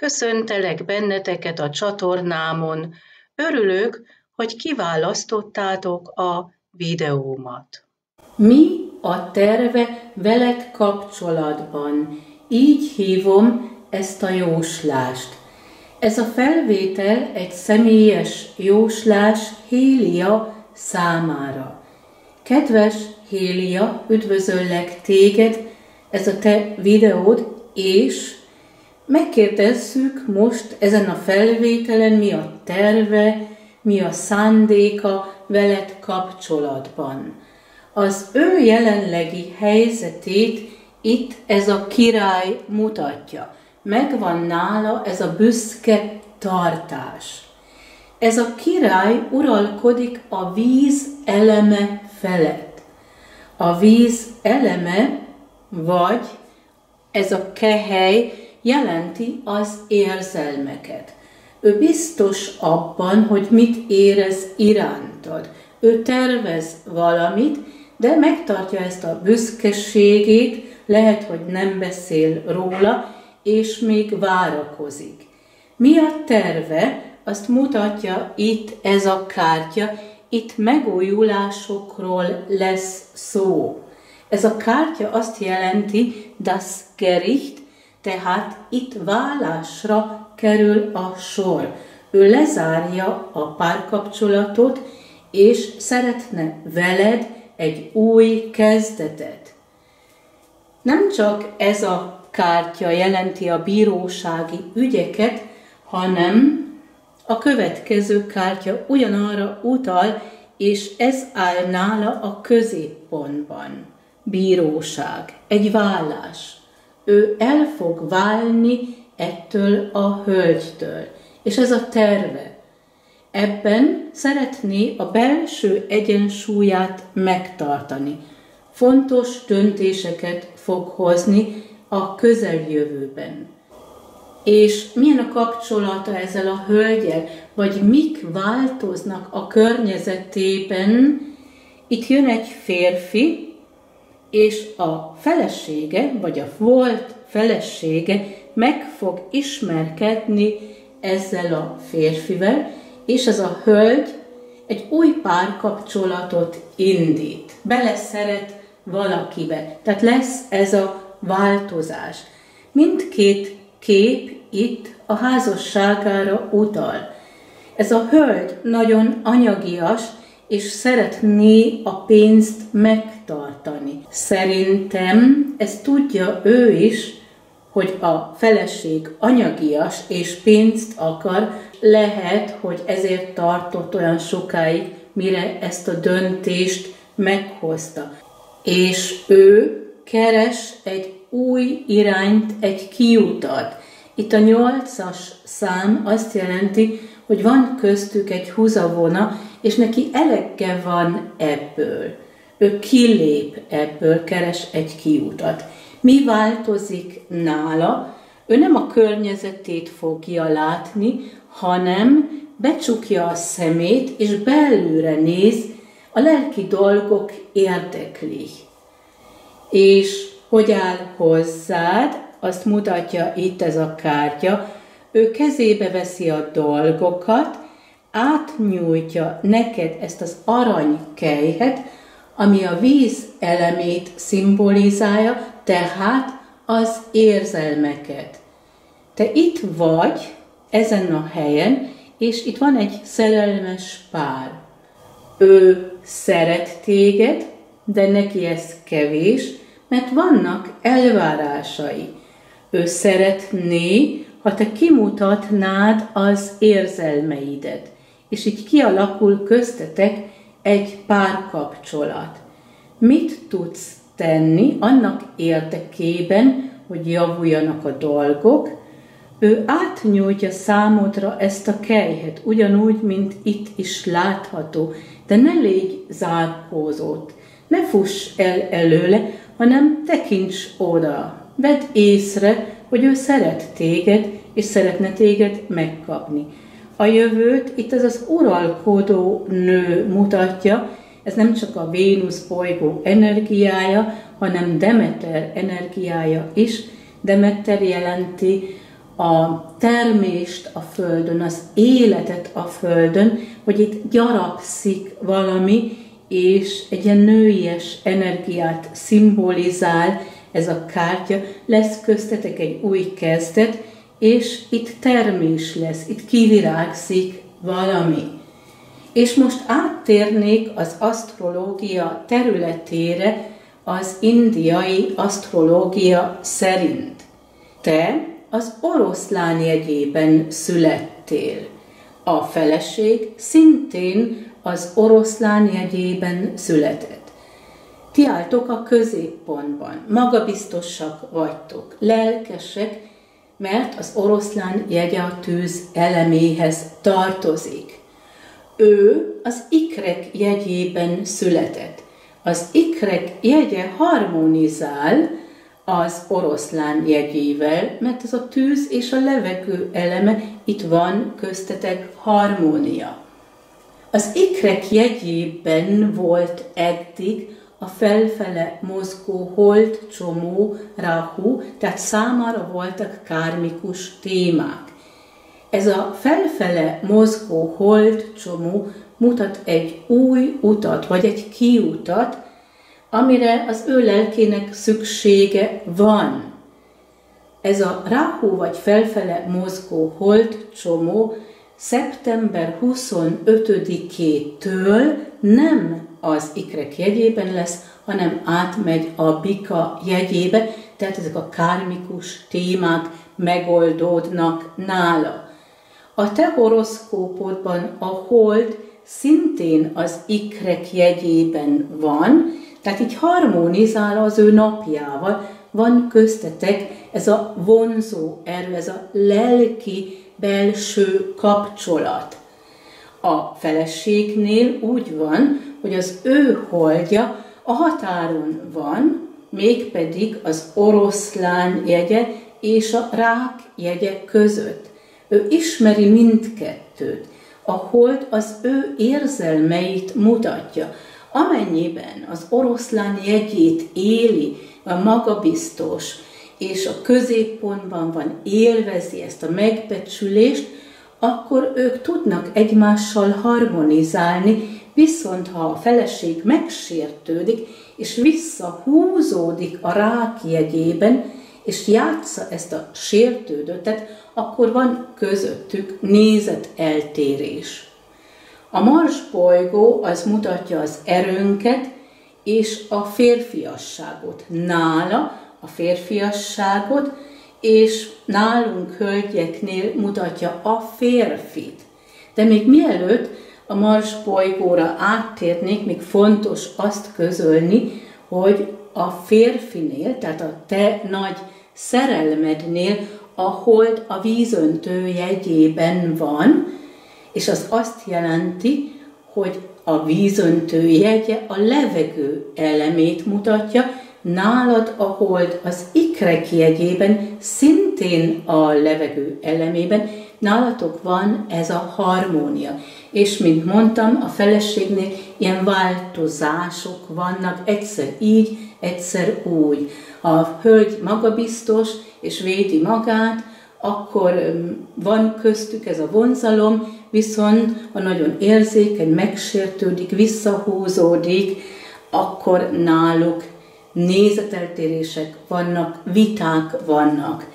Köszöntelek benneteket a csatornámon. Örülök, hogy kiválasztottátok a videómat. Mi a terve veled kapcsolatban? Így hívom ezt a jóslást. Ez a felvétel egy személyes jóslás Hélia számára. Kedves Hélia, üdvözöllek téged, ez a te videód, és megkérdezzük most ezen a felvételen, mi a terve, mi a szándéka veled kapcsolatban. Az ő jelenlegi helyzetét itt ez a király mutatja. Megvan nála ez a büszke tartás. Ez a király uralkodik a víz eleme felett. A víz eleme, vagy ez a kehely jelenti az érzelmeket. Ő biztos abban, hogy mit érez irántad. Ő tervez valamit, de megtartja ezt a büszkeségét, lehet, hogy nem beszél róla, és még várakozik. Mi a terve? Azt mutatja itt ez a kártya, itt megújulásokról lesz szó. Ez a kártya azt jelenti, das Gericht, tehát itt vállásra kerül a sor. Ő lezárja a párkapcsolatot, és szeretne veled egy új kezdetet. Nem csak ez a kártya jelenti a bírósági ügyeket, hanem a következő kártya ugyanarra utal, és ez áll nála a középpontban. Bíróság, egy vállás. Ő el fog válni ettől a hölgytől, és ez a terve. Ebben szeretné a belső egyensúlyát megtartani. Fontos döntéseket fog hozni a közeljövőben. És milyen a kapcsolata ezzel a hölgyel, vagy mik változnak a környezetében. Itt jön egy férfi, és a felesége, vagy a volt felesége meg fog ismerkedni ezzel a férfivel, és ez a hölgy egy új párkapcsolatot indít, beleszeret valakibe. Tehát lesz ez a változás. Mindkét kép itt a házasságára utal. Ez a hölgy nagyon anyagias, és szeretné a pénzt megtartani. Szerintem ezt tudja ő is, hogy a feleség anyagias és pénzt akar, lehet, hogy ezért tartott olyan sokáig, mire ezt a döntést meghozta. És ő keres egy új irányt, egy kiutat. Itt a nyolcas szám azt jelenti, hogy van köztük egy húzavona, és neki elege van ebből. Ő kilép ebből, keres egy kiutat. Mi változik nála? Ő nem a környezetét fogja látni, hanem becsukja a szemét, és belülre néz, a lelki dolgok érdekli. És hogy áll hozzád, azt mutatja itt ez a kártya, ő kezébe veszi a dolgokat, átnyújtja neked ezt az aranykejhet, ami a víz elemét szimbolizálja, tehát az érzelmeket. Te itt vagy, ezen a helyen, és itt van egy szerelmes pár. Ő szeret téged, de neki ez kevés, mert vannak elvárásai. Ő szeretné, ha te kimutatnád az érzelmeidet, és így kialakul köztetek egy párkapcsolat. Mit tudsz tenni annak érdekében, hogy javuljanak a dolgok, ő átnyújtja számodra ezt a kejhet, ugyanúgy, mint itt is látható, de ne légy zárkózott, ne fuss el előle, hanem tekints oda, vedd észre, hogy ő szeret téged, és szeretne téged megkapni. A jövőt itt ez az uralkodó nő mutatja, ez nem csak a Vénusz bolygó energiája, hanem Demeter energiája is. Demeter jelenti a termést a földön, az életet a földön, hogy itt gyarapszik valami, és egy ilyen nőies energiát szimbolizál ez a kártya, lesz köztetek egy új kezdet, és itt termés lesz, itt kivirágzik valami. És most áttérnék az asztrológia területére az indiai asztrológia szerint. Te az oroszlán jegyében születtél. A feleség szintén az oroszlán jegyében született. Ti álltok a középpontban, magabiztosak vagytok, lelkesek, mert az oroszlán jegye a tűz eleméhez tartozik. Ő az ikrek jegyében született. Az ikrek jegye harmonizál az oroszlán jegyével, mert ez a tűz és a levegő eleme, itt van köztetek harmónia. Az ikrek jegyében volt eddig a felfele mozgó hold csomó Rahu, tehát számára voltak kármikus témák. Ez a felfele mozgó hold csomó mutat egy új utat, vagy egy kiutat, amire az ő lelkének szüksége van. Ez a Rahu vagy felfele mozgó hold csomó szeptember 25-től nem az ikrek jegyében lesz, hanem átmegy a bika jegyébe, tehát ezek a kármikus témák megoldódnak nála. A te horoszkópodban a hold szintén az ikrek jegyében van, tehát így harmonizál az ő napjával, van köztetek ez a vonzó erő, ez a lelki belső kapcsolat. A feleségnél úgy van, hogy az ő holdja a határon van, mégpedig az oroszlán jegye és a rák jegye között. Ő ismeri mindkettőt. A hold az ő érzelmeit mutatja. Amennyiben az oroszlán jegyét éli, a magabiztos, és a középpontban van, élvezi ezt a megbecsülést, akkor ők tudnak egymással harmonizálni, viszont ha a feleség megsértődik, és visszahúzódik a rák jegyében, és játsza ezt a sértődöttet, akkor van közöttük nézeteltérés. A Mars bolygó az mutatja az erőnket és a férfiasságot. Nála a férfiasságot, és nálunk hölgyeknél mutatja a férfit. De még mielőtt a Mars bolygóra áttérnék, még fontos azt közölni, hogy a férfinél, tehát a te nagy szerelmednél a hold a vízöntő jegyében van, és az azt jelenti, hogy a vízöntő jegye a levegő elemét mutatja, nálad a hold az ikrek jegyében, szintén a levegő elemében, nálatok van ez a harmónia. És mint mondtam, a feleségnél ilyen változások vannak, egyszer így, egyszer úgy. A hölgy magabiztos és védi magát, akkor van köztük ez a vonzalom, viszont a nagyon érzékeny, megsértődik, visszahúzódik, akkor náluk nézeteltérések vannak, viták vannak,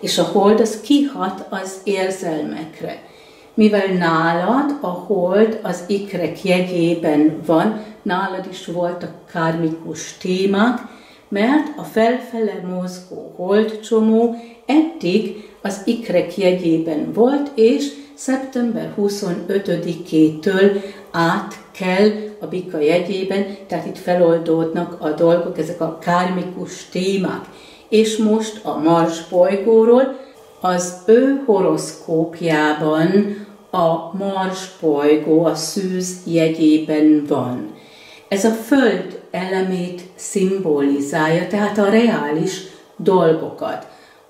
és a hold az kihat az érzelmekre. Mivel nálad a hold az ikrek jegyében van, nálad is voltak kármikus témák, mert a felfele mozgó holdcsomó eddig az ikrek jegyében volt, és szeptember 25-től át kell a bika jegyében, tehát itt feloldódnak a dolgok, ezek a kármikus témák. És most a Mars bolygóról, az ő horoszkópjában a Mars bolygó a szűz jegyében van. Ez a Föld elemét szimbolizálja, tehát a reális dolgokat.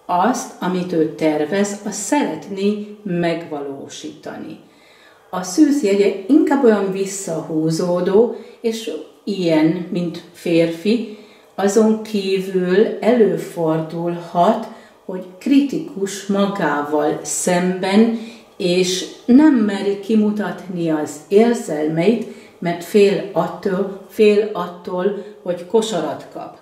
Azt, amit ő tervez, azt szeretné megvalósítani. A szűzjegye inkább olyan visszahúzódó, és ilyen, mint férfi, azon kívül előfordulhat, hogy kritikus magával szemben, és nem meri kimutatni az érzelmeit, mert fél attól, fél attól, hogy kosarat kap.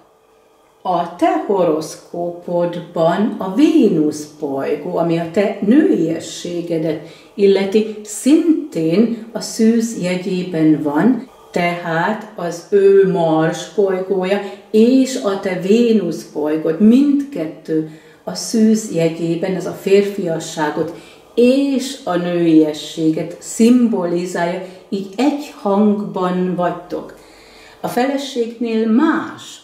A te horoszkópodban a Vénusz bolygó, ami a te nőiességedet illeti, szintén a szűz jegyében van, tehát az ő Mars bolygója és a te Vénusz bolygód, mindkettő a szűz jegyében, ez a férfiasságot és a nőiességet szimbolizálja, így egy hangban vagytok. A feleségnél más,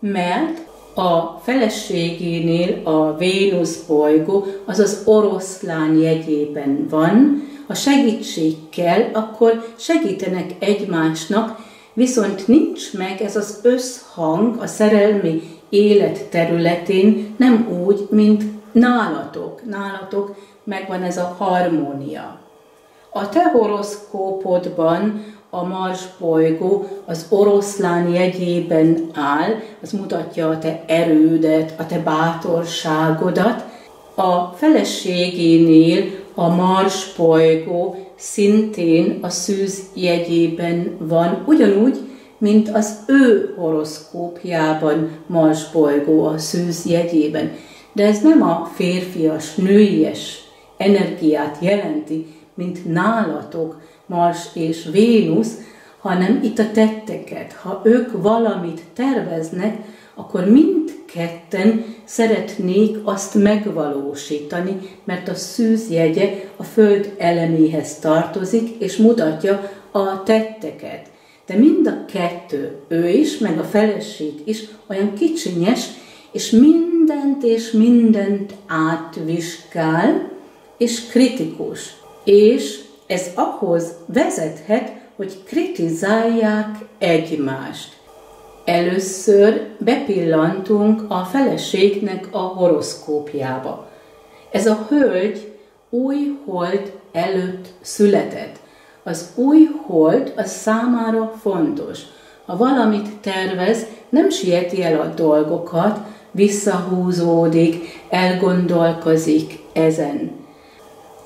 mert a feleségénél a Vénusz bolygó az az oroszlán jegyében van, ha segítség kell, akkor segítenek egymásnak, viszont nincs meg ez az összhang a szerelmi élet területén, nem úgy, mint nálatok. Nálatok megvan ez a harmónia. A te horoszkópodban a Mars bolygó az oroszlán jegyében áll, az mutatja a te erődet, a te bátorságodat. A feleségénél a Mars bolygó szintén a szűz jegyében van, ugyanúgy, mint az ő horoszkópjában Mars bolygó a szűz jegyében. De ez nem a férfias, nőies energiát jelenti, mint nálatok Mars és Vénusz, hanem itt a tetteket. Ha ők valamit terveznek, akkor mindketten szeretnék azt megvalósítani, mert a szűz jegye a föld eleméhez tartozik, és mutatja a tetteket. De mind a kettő, ő is, meg a feleség is olyan kicsinyes, és mindent és mindent átviskál, és kritikus. És ez ahhoz vezethet, hogy kritizálják egymást. Először bepillantunk a feleségnek a horoszkópjába. Ez a hölgy új hold előtt született. Az új hold az számára fontos. Ha valamit tervez, nem sieti el a dolgokat, visszahúzódik, elgondolkozik ezen.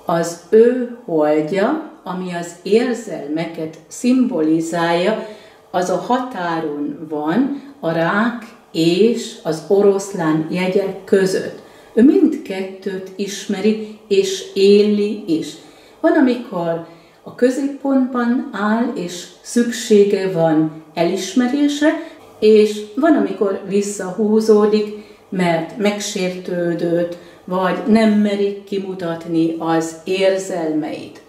Az ő holdja, ami az érzelmeket szimbolizálja, az a határon van a rák és az oroszlán jegyek között. Ő mindkettőt ismeri és éli is. Van, amikor a középpontban áll, és szüksége van elismerésre, és van, amikor visszahúzódik, mert megsértődött, vagy nem merik kimutatni az érzelmeit.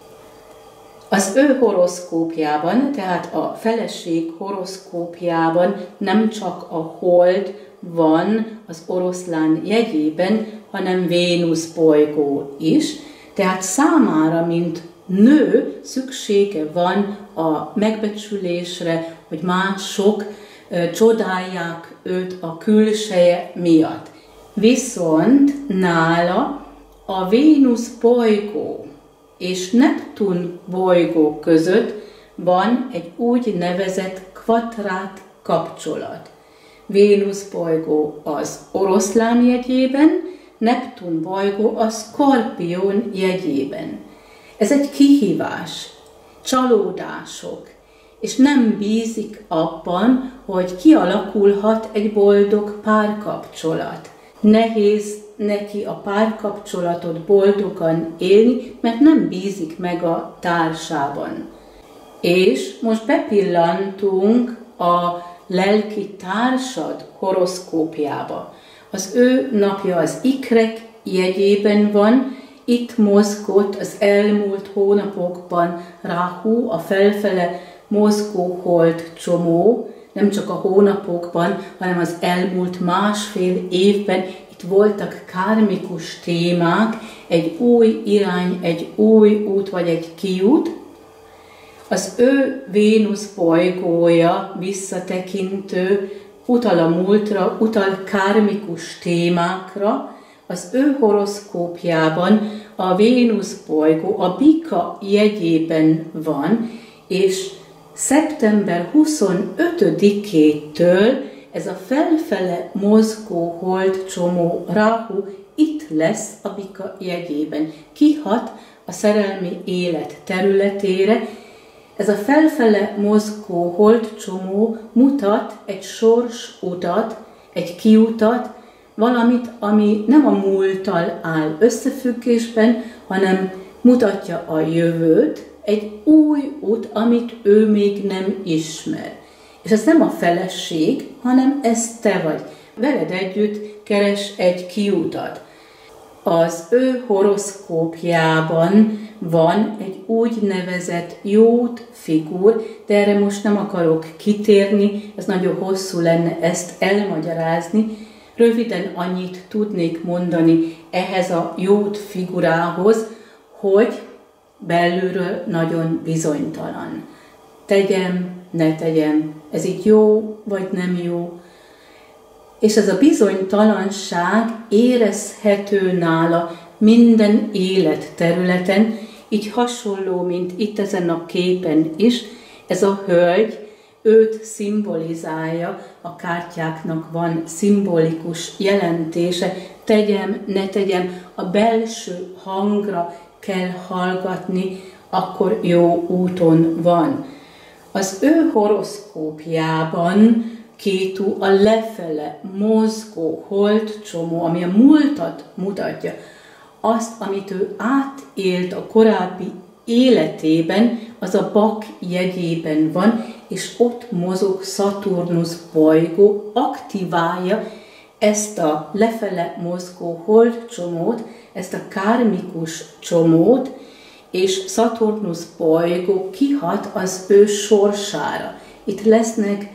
Az ő horoszkópjában, tehát a feleség horoszkópjában nem csak a hold van az oroszlán jegyében, hanem Vénusz bolygó is, tehát számára, mint nő szüksége van a megbecsülésre, hogy mások csodálják őt a külseje miatt. Viszont nála a Vénusz bolygó és Neptun bolygó között van egy úgy nevezett kvadrát kapcsolat. Vénusz bolygó az oroszlán jegyében, Neptun bolygó a skorpión jegyében. Ez egy kihívás, csalódások, és nem bízik abban, hogy kialakulhat egy boldog párkapcsolat. Nehéz neki a párkapcsolatot boldogan élni, mert nem bízik meg a társában. És most bepillantunk a lelki társad horoszkópjába. Az ő napja az ikrek jegyében van, itt mozgott az elmúlt hónapokban Rahu, a felfele mozgó hold csomó, nem csak a hónapokban, hanem az elmúlt másfél évben itt voltak kármikus témák, egy új irány, egy új út vagy egy kiút. Az ő Vénusz bolygója visszatekintő, utal a múltra, utal kármikus témákra, az ő horoszkópjában a Vénusz bolygó a Bika jegyében van, és szeptember 25-től ez a felfele mozgó hold csomó Rahu itt lesz a bika jegyében. Kihat a szerelmi élet területére, ez a felfele mozgó holdcsomó mutat egy sors utat, egy kiutat, valamit, ami nem a múlttal áll összefüggésben, hanem mutatja a jövőt, egy új út, amit ő még nem ismer. És ez nem a feleség, hanem ez te vagy. Veled együtt keres egy kiutat. Az ő horoszkópjában van egy úgynevezett jót figur, de erre most nem akarok kitérni, ez nagyon hosszú lenne ezt elmagyarázni. Röviden annyit tudnék mondani ehhez a jót figurához, hogy belülről nagyon bizonytalan. Tegyem, ne tegyem, ez így jó vagy nem jó. És ez a bizonytalanság érezhető nála minden életterületen, így hasonló, mint itt ezen a képen is, ez a hölgy őt szimbolizálja, a kártyáknak van szimbolikus jelentése, tegyem, ne tegyem, a belső hangra kell hallgatni, akkor jó úton van. Az ő horoszkópjában Kétu a lefele mozgó holdcsomó, ami a múltat mutatja, azt, amit ő átélt a korábbi életében, az a bak jegyében van, és ott mozog Saturnus bolygó, aktiválja ezt a lefele mozgó holdcsomót, ezt a kármikus csomót, és Saturnus bolygó kihat az ő sorsára. Itt lesznek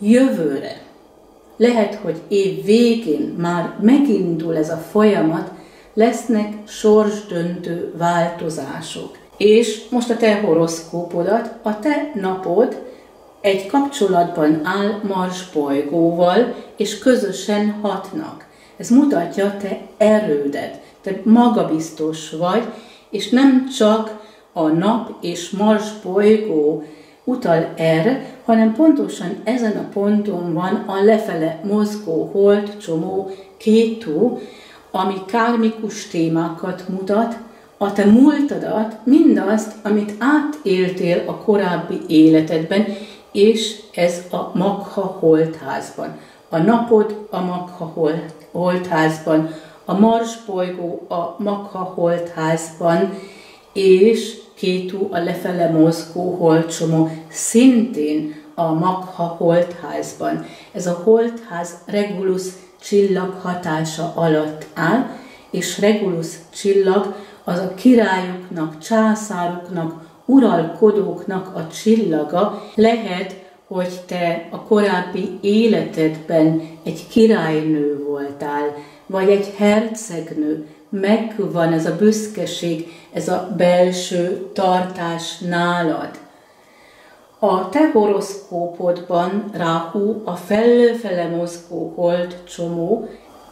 jövőre. Lehet, hogy év végén már megindul ez a folyamat, lesznek sorsdöntő változások. És most a te horoszkópodat, a te napod egy kapcsolatban áll Mars bolygóval, és közösen hatnak. Ez mutatja te erődet, te magabiztos vagy, és nem csak a nap és Mars bolygó utal erre, hanem pontosan ezen a ponton van a lefele mozgó hold csomó kétú, ami kármikus témákat mutat, a te múltadat, mindazt, amit átéltél a korábbi életedben, és ez a Magha holtházban. A napod a Magha holtházban, a Mars bolygó a Magha holtházban, és Kétu a lefele mozgó holcsomó szintén a Magha holtházban. Ez a holtház Regulus csillag hatása alatt áll, és Regulus csillag az a királyoknak, császároknak, uralkodóknak a csillaga, lehet, hogy te a korábbi életedben egy királynő voltál, vagy egy hercegnő, megvan ez a büszkeség, ez a belső tartás nálad. A te horoszkópodban Ráhu a felfele mozgó hold csomó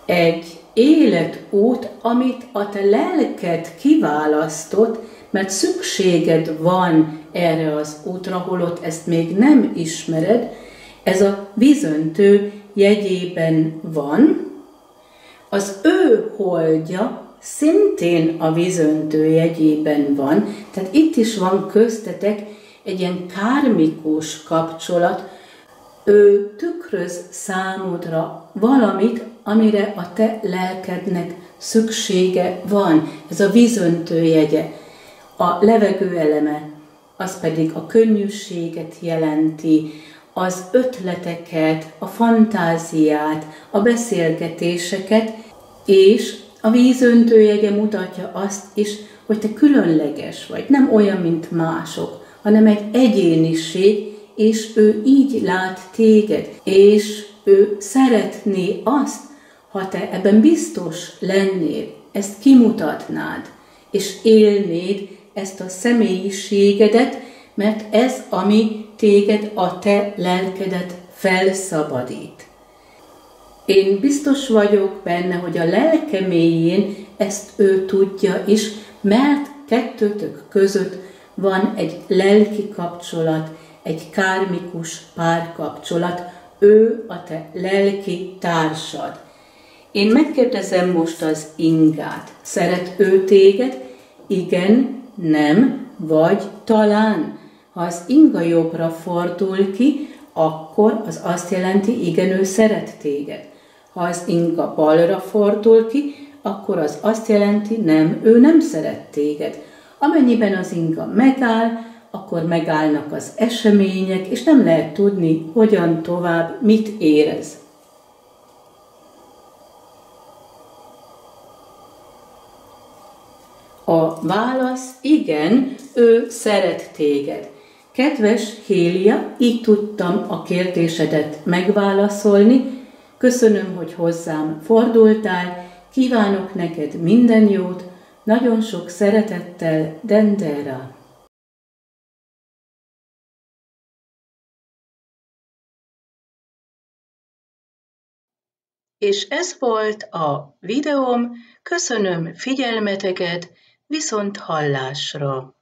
egy életút, amit a te lelked kiválasztott, mert szükséged van erre az útra, holott ezt még nem ismered, ez a vízöntő jegyében van, az ő holdja szintén a vízöntő jegyében van, tehát itt is van köztetek egy ilyen kármikus kapcsolat, ő tükröz számodra valamit, amire a te lelkednek szüksége van. Ez a vízöntő jegye. A levegő eleme, az pedig a könnyűséget jelenti, az ötleteket, a fantáziát, a beszélgetéseket, és a vízöntőjege mutatja azt is, hogy te különleges vagy, nem olyan, mint mások, hanem egy egyéniség, és ő így lát téged, és ő szeretné azt, ha te ebben biztos lennél, ezt kimutatnád, és élnéd ezt a személyiségedet, mert ez, ami téged, a te lelkedet felszabadít. Én biztos vagyok benne, hogy a lelke mélyén ezt ő tudja is, mert kettőtök között van egy lelki kapcsolat, egy kármikus párkapcsolat, ő a te lelki társad. Én megkérdezem most az ingát. Szeret ő téged? Igen, nem, vagy talán. Ha az inga jobbra fordul ki, akkor az azt jelenti, igen, ő szeret téged. Ha az inga balra fordul ki, akkor az azt jelenti, nem, ő nem szeret téged. Amennyiben az inga megáll, akkor megállnak az események, és nem lehet tudni, hogyan tovább, mit érez. A válasz igen, ő szeret téged. Kedves Hélia, így tudtam a kérdésedet megválaszolni. Köszönöm, hogy hozzám fordultál, kívánok neked minden jót, nagyon sok szeretettel, Dendera. És ez volt a videóm, köszönöm figyelmeteket, viszont hallásra!